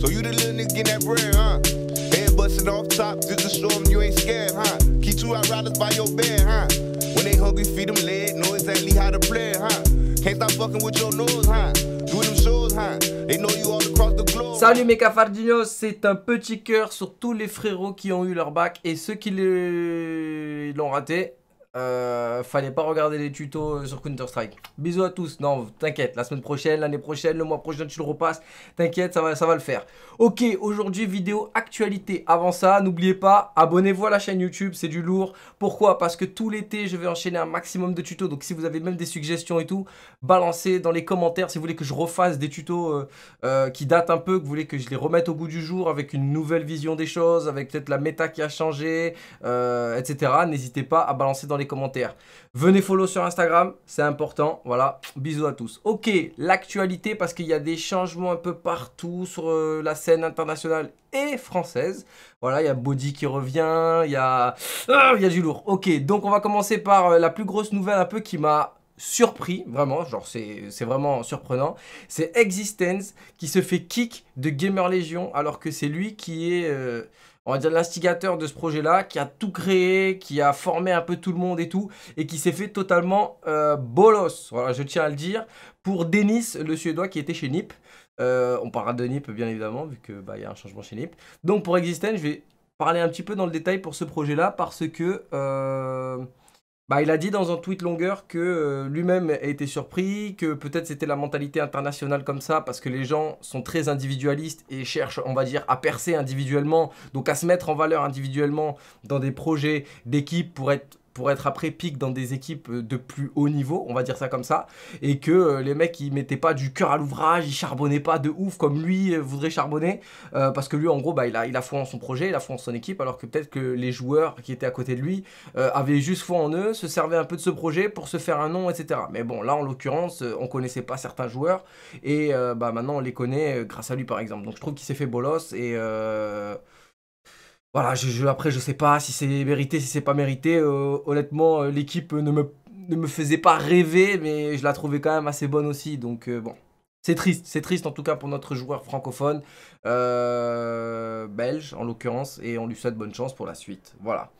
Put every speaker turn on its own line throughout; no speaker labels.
So you the little getting that huh? Head off top just to show them you ain't scared, huh?
Salut mes cafardinos, c'est un petit cœur sur tous les frérots qui ont eu leur bac et ceux qui l'ont raté. Euh, fallait pas regarder les tutos sur Counter-Strike. Bisous à tous. Non, t'inquiète, la semaine prochaine, l'année prochaine, le mois prochain, tu le repasses. T'inquiète, ça va, ça va le faire. Ok, aujourd'hui, vidéo actualité. Avant ça, n'oubliez pas, abonnez-vous à la chaîne YouTube, c'est du lourd. Pourquoi? Parce que tout l'été, je vais enchaîner un maximum de tutos. Donc si vous avez même des suggestions et tout, balancez dans les commentaires si vous voulez que je refasse des tutos euh, euh, qui datent un peu, que vous voulez que je les remette au goût du jour avec une nouvelle vision des choses, avec peut-être la méta qui a changé, euh, etc. N'hésitez pas à balancer dans les commentaires. Venez follow sur Instagram, c'est important. Voilà, bisous à tous. Ok, l'actualité parce qu'il y a des changements un peu partout sur euh, la scène internationale et française. Voilà, il y a Body qui revient, il y a... Ah, y du lourd. Ok, donc on va commencer par euh, la plus grosse nouvelle un peu qui m'a surpris, vraiment, genre c'est c'est vraiment surprenant. C'est Existence qui se fait kick de Gamer Legion alors que c'est lui qui est, euh, on va dire, l'instigateur de ce projet-là, qui a tout créé, qui a formé un peu tout le monde et tout, et qui s'est fait totalement euh, bolos, voilà, je tiens à le dire, pour Denis, le Suédois qui était chez NIP. Euh, on parlera de NIP bien évidemment, vu qu'il bah, y a un changement chez NIP. Donc pour Existence, je vais parler un petit peu dans le détail pour ce projet-là, parce que... euh, bah, il a dit dans un tweet longueur que euh, lui-même a été surpris, que peut-être c'était la mentalité internationale comme ça, parce que les gens sont très individualistes et cherchent, on va dire, à percer individuellement, donc à se mettre en valeur individuellement dans des projets d'équipe pour être pour être après pic dans des équipes de plus haut niveau, on va dire ça comme ça, et que euh, les mecs ils mettaient pas du cœur à l'ouvrage, ils charbonnaient pas de ouf comme lui euh, voudrait charbonner, euh, parce que lui en gros bah, il a, foi en son projet, il a foi en son équipe, alors que peut-être que les joueurs qui étaient à côté de lui euh, avaient juste foi en eux, se servaient un peu de ce projet pour se faire un nom, etc. Mais bon, là en l'occurrence, euh, on connaissait pas certains joueurs et euh, bah, maintenant on les connaît euh, grâce à lui par exemple. Donc je trouve qu'il s'est fait bolos et euh, voilà, je, après je sais pas si c'est mérité, si c'est pas mérité. Euh, honnêtement, euh, l'équipe ne me, ne me faisait pas rêver, mais je la trouvais quand même assez bonne aussi. Donc euh, bon. C'est triste, c'est triste en tout cas pour notre joueur francophone, belge en l'occurrence, et on lui souhaite bonne chance pour la suite. Voilà.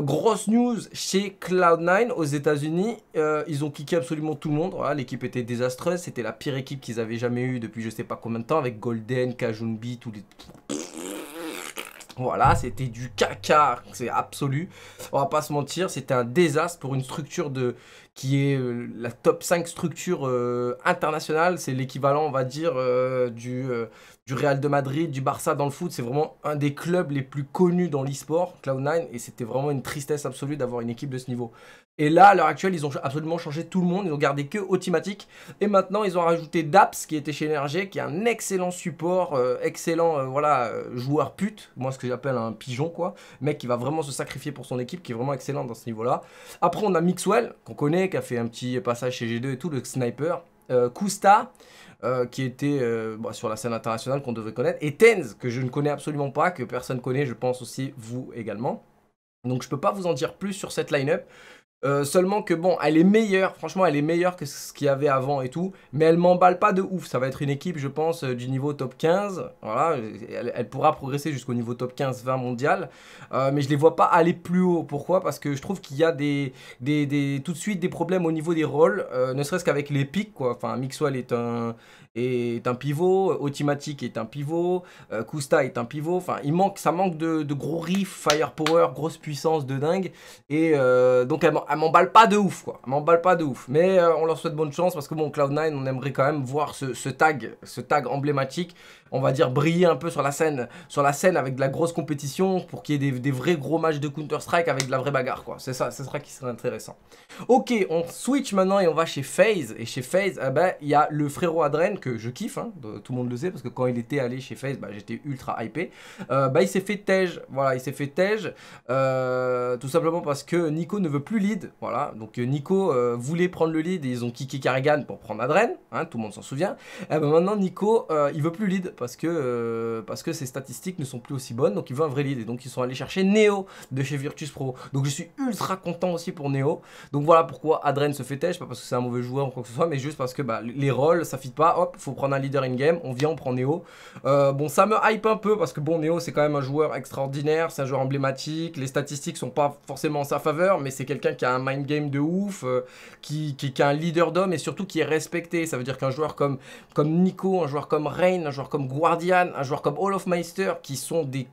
Grosse news chez Cloud9 aux États-Unis. Ils ont kické absolument tout le monde. L'équipe était désastreuse. C'était la pire équipe qu'ils avaient jamais eue depuis je sais pas combien de temps avec Golden, Kajunbi, tous les. Voilà, c'était du caca, c'est absolu. On va pas se mentir, c'était un désastre pour une structure qui est euh, la top 5 structure euh, internationale. C'est l'équivalent, on va dire, euh, du, du Real de Madrid, du Barça dans le foot. C'est vraiment un des clubs les plus connus dans l'e-sport, Cloud9, et c'était vraiment une tristesse absolue d'avoir une équipe de ce niveau. Et là, à l'heure actuelle, ils ont absolument changé tout le monde. Ils ont gardé que Otimatic. Et maintenant, ils ont rajouté Daps, qui était chez NRG, qui est un excellent support, euh, excellent euh, voilà, euh, joueur pute. Moi, ce que j'appelle un pigeon, quoi. Mec qui va vraiment se sacrifier pour son équipe, qui est vraiment excellent dans ce niveau-là. Après, on a Mixwell, qu'on connaît, qui a fait un petit passage chez G2 et tout, le sniper. Euh, Kusta, qui était bah, sur la scène internationale qu'on devrait connaître. Et Tenz, que je ne connais absolument pas, que personne connaît, je pense aussi vous également. Donc je peux pas vous en dire plus sur cette line-up. Euh, seulement que bon, elle est meilleure, franchement, elle est meilleure que ce qu'il y avait avant et tout, mais elle m'emballe pas de ouf. Ça va être une équipe, je pense, euh, du niveau top 15. Voilà, elle, pourra progresser jusqu'au niveau top 15-20 mondial, Euh, mais je les vois pas aller plus haut. Pourquoi? Parce que je trouve qu'il y a des, des, des- tout de suite des problèmes au niveau des rôles, ne serait-ce qu'avec les pics, quoi. Enfin, Mixwell est un, est un pivot, Otimatic est un pivot, Kusta est un pivot. Enfin, il manque, ça manque de, gros riffs, firepower, grosse puissance de dingue. Et donc, elle, elle m'emballe pas de ouf, quoi. Elle m'emballe pas de ouf. Mais euh, on leur souhaite bonne chance parce que, bon, Cloud9, on aimerait quand même voir ce, ce tag, ce tag emblématique, on va dire, briller un peu sur la scène, sur la scène avec de la grosse compétition pour qu'il y ait des, vrais gros matchs de Counter-Strike avec de la vraie bagarre, quoi. C'est ça, qui serait intéressant. Ok, on switch maintenant et on va chez FaZe. Et chez FaZe, eh ben, il y a le frérot Adren que je kiffe, hein, tout le monde le sait, parce que quand il était allé chez FaZe, bah, j'étais ultra hypé. Euh, bah, il s'est fait tège, voilà, il s'est fait euh, tout simplement parce que Nico ne veut plus lead. Voilà. Donc Nico voulait prendre le lead et ils ont kické Carrigan pour prendre Adren. Hein, tout le monde s'en souvient. Et ben maintenant Nico, il veut plus lead parce que, parce que ses statistiques ne sont plus aussi bonnes. Donc il veut un vrai lead. Et donc ils sont allés chercher Neo de chez Virtus Pro. Donc je suis ultra content aussi pour Neo. Donc voilà pourquoi Adren se fait têche. Pas parce que c'est un mauvais joueur ou quoi que ce soit, mais juste parce que bah, les rôles ça fit pas. Hop, faut prendre un leader in-game. On vient, on prend Neo. bon, ça me hype un peu parce que bon, Neo c'est quand même un joueur extraordinaire. C'est un joueur emblématique. Les statistiques sont pas forcément en sa faveur, mais c'est quelqu'un qui a un mind game de ouf, euh, qui, qui, a un leader d'homme et surtout qui est respecté. Ça veut dire qu'un joueur comme, comme Nico, un joueur comme Rain, un joueur comme Guardian, un joueur comme All of Meister, qui sont des,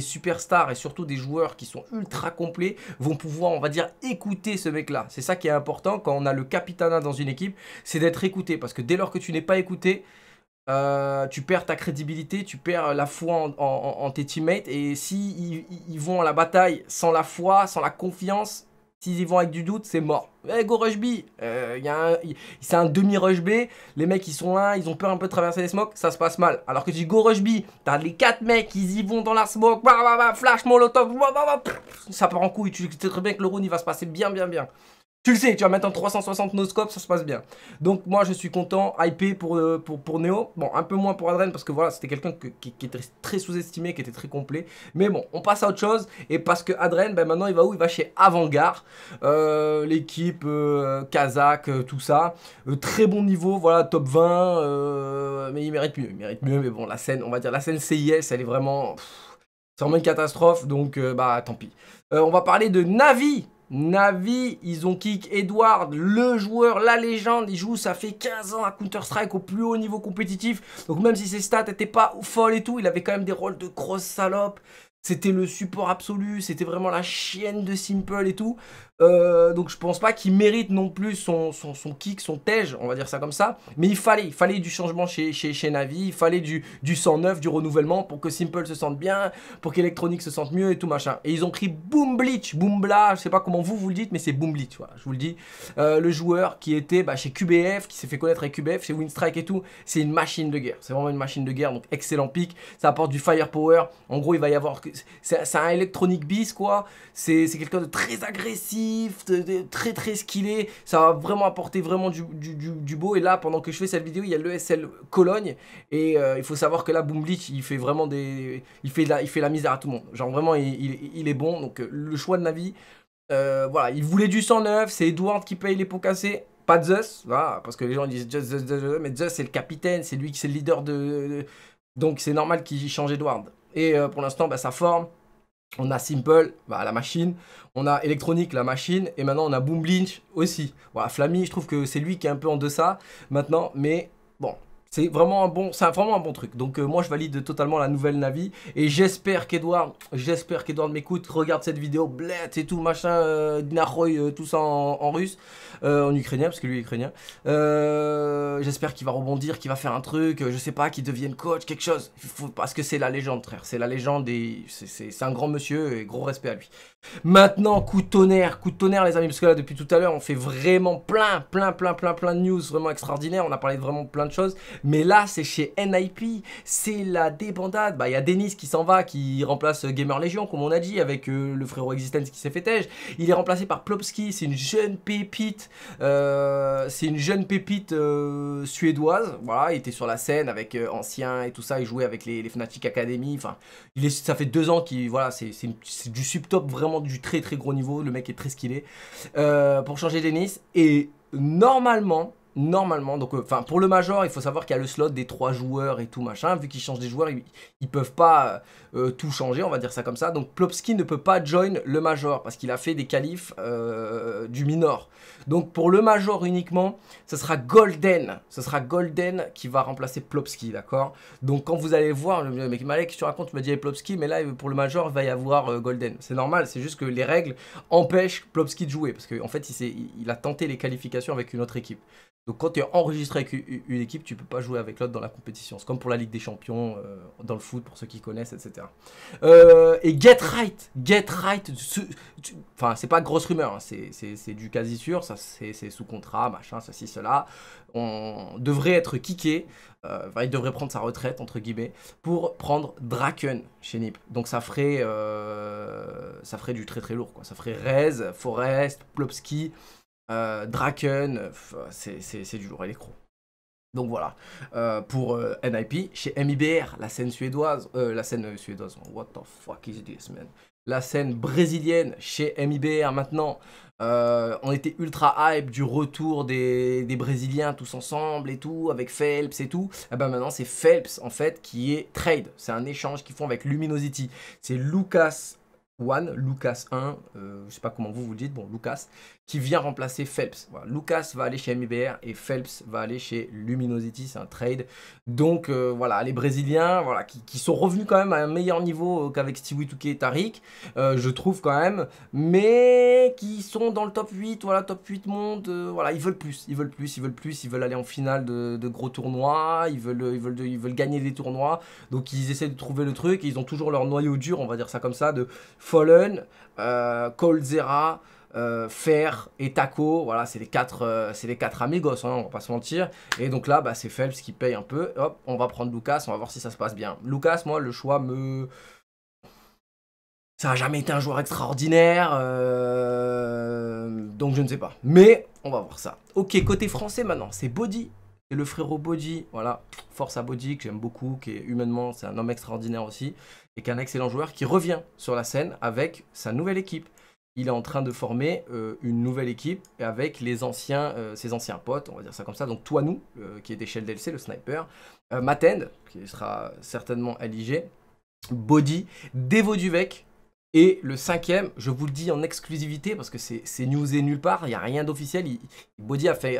superstars et surtout des joueurs qui sont ultra complets, vont pouvoir, on va dire, écouter ce mec-là. C'est ça qui est important quand on a le capitana dans une équipe, c'est d'être écouté. Parce que dès lors que tu n'es pas écouté, euh, tu perds ta crédibilité, tu perds la foi en, tes teammates. Et si ils, vont à la bataille sans la foi, sans la confiance, s'ils y vont avec du doute, c'est mort. Eh, go rush B euh, C'est un demi-rush B. Les mecs, ils sont là, ils ont peur un peu de traverser les smokes, ça se passe mal. Alors que tu go rush B, t'as les 4 mecs, ils y vont dans la smoke, bah, bah, bah, flash, molotov, ça part en couille. Tu sais très bien que le round, il va se passer bien, bien, bien. Tu le sais, tu vas mettre en 360 no-scope, ça se passe bien. Donc moi je suis content, hypé pour, euh, pour, pour Neo. Bon, un peu moins pour Adren parce que voilà, c'était quelqu'un qui, était très sous-estimé, qui était très complet. Mais bon, on passe à autre chose. Et parce que Adren, ben maintenant il va où? Il va chez Avantgarde. Euh, l'équipe euh, Kazakh, tout ça. très bon niveau, voilà, top 20. mais il mérite mieux, il mérite mieux. Mais bon, la scène, on va dire, la scène CIS, elle est vraiment... C'est vraiment une catastrophe, donc bah tant pis. on va parler de Navi, Navi, ils ont kick Edward, le joueur, la légende, il joue, ça fait 15 ans à Counter-Strike au plus haut niveau compétitif. Donc même si ses stats n'étaient pas folles et tout, il avait quand même des rôles de grosse salope. C'était le support absolu, c'était vraiment la chienne de Simple et tout. Euh, donc je pense pas qu'il mérite non plus son, son, kick, son tège, on va dire ça comme ça. Mais il fallait, il fallait du changement chez, chez, chez Navi, il fallait du, du 109, du renouvellement pour que Simple se sente bien, pour qu'Electronic se sente mieux et tout machin. Et ils ont pris Boom Bleach, Boom Bla, je sais pas comment vous vous le dites, mais c'est Boom Bleach, je vous le dis. Euh, le joueur qui était bah, chez QBF, qui s'est fait connaître avec QBF, chez Winstrike et tout, c'est une machine de guerre. C'est vraiment une machine de guerre, donc excellent pick. Ça apporte du firepower. En gros, il va y avoir. C'est un Electronic Beast, quoi. C'est quelqu'un de très agressif très très skillé. Ça va vraiment apporter vraiment du, du, beau. Et là, pendant que je fais cette vidéo, il y a l'ESL Cologne. Et euh, il faut savoir que là, Boom il fait vraiment des. Il fait, la, il fait la misère à tout le monde. Genre vraiment, il, est bon. Donc euh, le choix de Navi. Euh, voilà, il voulait du 109. C'est Edward qui paye les pots cassés. Pas Zeus, voilà, parce que les gens disent Zeus, Zeus, Zeus, mais Zeus c'est le capitaine, c'est lui qui c'est le leader de, donc c'est normal qu'il change Edward. Et pour l'instant, bah, ça forme. On a Simple, bah, la machine. On a Electronic, la machine. Et maintenant, on a Boom aussi. Voilà, Flammy, je trouve que c'est lui qui est un peu en deçà maintenant. Mais bon, c'est vraiment un bon, c'est vraiment un bon truc. Donc euh, moi je valide totalement la nouvelle Navi et j'espère qu'Edouard, j'espère qu'Edouard m'écoute, regarde cette vidéo, bled et tout machin, euh, euh tout ça en, russe, en ukrainien parce que lui est ukrainien. j'espère qu'il va rebondir, qu'il va faire un truc, je sais pas, qu'il devienne coach, quelque chose. parce que c'est la légende, frère. C'est la légende et c'est un grand monsieur et gros respect à lui. Maintenant coup de tonnerre, coup de tonnerre les amis parce que là depuis tout à l'heure on fait vraiment plein, plein, plein, plein, plein de news vraiment extraordinaires. On a parlé de vraiment plein de choses. Mais là, c'est chez NIP, c'est la débandade. Bah, il y a Denis qui s'en va, qui remplace Gamer Legion, comme on a dit, avec euh, le frérot Existence qui s'est fait tège. Il est remplacé par Plopski, c'est une jeune pépite. Euh, c'est une jeune pépite euh, suédoise. Voilà, il était sur la scène avec Ancien et tout ça. Il jouait avec les, Fnatic Academy. Enfin, ça fait deux ans qu'il. Voilà, c'est du subtop, vraiment du très très gros niveau. Le mec est très skillé. pour changer Denis. Et normalement normalement, donc euh, enfin pour le major, il faut savoir qu'il y a le slot des trois joueurs et tout machin. Vu qu'ils changent des joueurs, ils, ils peuvent pas euh, tout changer, on va dire ça comme ça. Donc Plopski ne peut pas join le major parce qu'il a fait des qualifs euh, du minor. Donc pour le major uniquement, ce sera Golden, ce sera Golden qui va remplacer Plopski, d'accord? Donc quand vous allez voir, le mec Malek, tu racontes, tu me dis Plopski, mais là pour le major, il va y avoir Golden. C'est normal, c'est juste que les règles empêchent Plopski de jouer parce qu'en en fait il a tenté les qualifications avec une autre équipe. Donc quand tu es enregistré avec une équipe, tu peux pas jouer avec l'autre dans la compétition. C'est comme pour la Ligue des Champions, euh, dans le foot, pour ceux qui connaissent, etc. Euh, et Get Right, Get Right, enfin c'est pas grosse rumeur, hein, c'est du quasi sûr, c'est sous contrat, machin, ceci, cela. On devrait être kické, euh, il devrait prendre sa retraite, entre guillemets, pour prendre Draken chez Nip. Donc ça ferait, ça ferait du très très lourd, quoi. Ça ferait Rez, Forest, Plopski, euh, Draken, c'est du lourd électro. Donc voilà, euh, pour euh, NIP, chez MIBR, la scène suédoise, la scène suédoise, what the fuck is this man? La scène brésilienne chez MIBR maintenant, on était ultra hype du retour des, des, Brésiliens tous ensemble et tout, avec Phelps et tout. Et eh ben maintenant c'est Phelps en fait qui est trade, c'est un échange qu'ils font avec Luminosity. C'est Lucas One, Lucas 1, euh, je sais pas comment vous vous dites, bon Lucas, qui vient remplacer Phelps. Lucas va aller chez MIBR et Phelps va aller chez Luminosity, c'est un trade. Donc euh, voilà, les Brésiliens voilà, qui, sont revenus quand même à un meilleur niveau qu'avec Stewie Touquet et Tariq, euh, je trouve quand même, mais qui sont dans le top 8, voilà, top 8 monde, voilà, ils veulent plus, ils veulent plus, ils veulent plus, ils veulent aller en finale de, gros tournois, ils veulent, ils, veulent, ils veulent gagner des tournois, donc ils essaient de trouver le truc, ils ont toujours leur noyau dur, on va dire ça comme ça, de Fallen, euh, Colzera, euh, Fer et Taco. Voilà, c'est les quatre, euh, c'est les quatre amigos, hein, on va pas se mentir. Et donc là, bah, c'est Phelps qui paye un peu. Hop, on va prendre Lucas, on va voir si ça se passe bien. Lucas, moi, le choix me. Ça n'a jamais été un joueur extraordinaire, donc je ne sais pas. Mais on va voir ça. Ok, côté français maintenant, c'est Body. Et le frérot Body, voilà, force à Body, que j'aime beaucoup, qui est humainement, c'est un homme extraordinaire aussi et qu'un excellent joueur qui revient sur la scène avec sa nouvelle équipe. Il est en train de former euh, une nouvelle équipe avec les anciens, euh, ses anciens potes, on va dire ça comme ça. Donc toi, nous, euh, qui est d'échelle DLC, le sniper, Matend, qui sera certainement LIG, Body, Devo Duvec, et le cinquième, je vous le dis en exclusivité parce que c'est news et nulle part, il n'y a rien d'officiel. Body a fait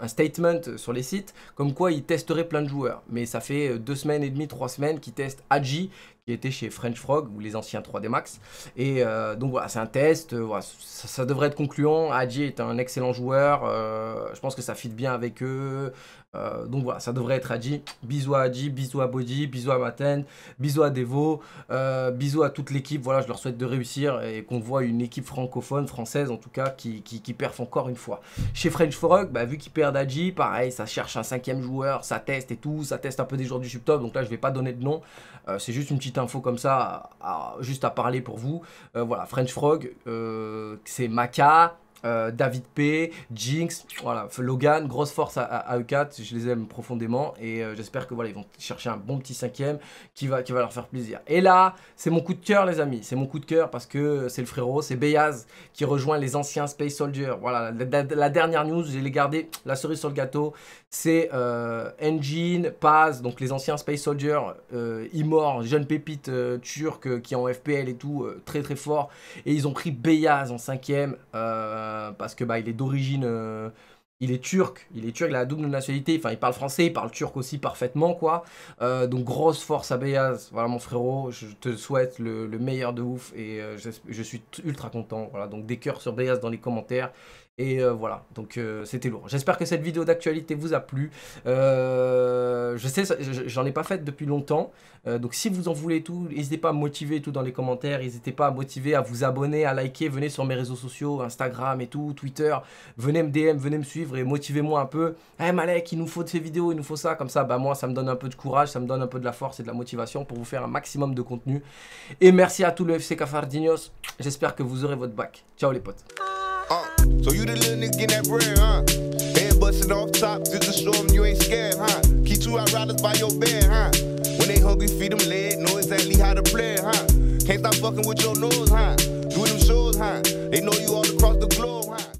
un, statement sur les sites comme quoi il testerait plein de joueurs. Mais ça fait deux semaines et demie, trois semaines qu'il teste Adji, qui était chez French Frog ou les anciens 3D Max. Et euh, donc voilà, c'est un test, euh, voilà, ça, devrait être concluant. Adji est un excellent joueur, euh, je pense que ça fit bien avec eux. Euh, donc voilà, ça devrait être Adi. Bisous à Adi, bisous à Body, bisous à Maten, bisous à Devo, euh, bisous à toute l'équipe. Voilà, je leur souhaite de réussir et qu'on voit une équipe francophone, française en tout cas, qui, qui, perf encore une fois. Chez French Frog, bah, vu qu'ils perdent Adi, pareil, ça cherche un cinquième joueur, ça teste et tout, ça teste un peu des joueurs du subtop. Donc là, je vais pas donner de nom. Euh, c'est juste une petite info comme ça, juste à parler pour vous. voilà, French Frog, c'est Maca. Euh, David P, Jinx, Logan, grosse force à, E4, je les aime profondément et euh, j'espère que voilà, ils vont chercher un bon petit cinquième qui va, qui va leur faire plaisir. Et là, c'est mon coup de cœur les amis, c'est mon coup de cœur parce que c'est le frérot, c'est Beyaz qui rejoint les anciens Space Soldiers. Voilà, la, dernière news, j'ai les gardé, la cerise sur le gâteau, c'est euh, Engine, Paz, donc les anciens Space Soldiers, Imor, jeune pépite turc qui est en FPL et tout, très très fort, et ils ont pris Beyaz en cinquième. Parce que bah, il est d'origine. Euh, il est turc, il est turc, il a la double nationalité, enfin il parle français, il parle turc aussi parfaitement quoi. Euh, donc grosse force à Beyaz, voilà mon frérot, je te souhaite le, meilleur de ouf et je, suis ultra content. Voilà, donc des cœurs sur Beyaz dans les commentaires. Et euh, voilà, donc euh, c'était lourd. J'espère que cette vidéo d'actualité vous a plu. Euh, je sais, j'en ai pas fait depuis longtemps. donc si vous en voulez tout, n'hésitez pas à me motiver tout dans les commentaires. N'hésitez pas à motiver, à vous abonner, à liker. Venez sur mes réseaux sociaux, Instagram et tout, Twitter. Venez me DM, venez me suivre et motivez-moi un peu. Eh hey, Malek, il nous faut de ces vidéos, il nous faut ça. Comme ça, bah moi, ça me donne un peu de courage, ça me donne un peu de la force et de la motivation pour vous faire un maximum de contenu. Et merci à tout le FC Cafardignos. J'espère que vous aurez votre bac. Ciao les potes.
Uh, so you the little nigga getting that bread, huh? Head busting off top just to show them you ain't scared, huh? Keep two outriders by your bed, huh? When they hungry, feed them lead, know exactly how to play, huh? Can't stop fucking with your nose, huh? Do them shows, huh? They know you all across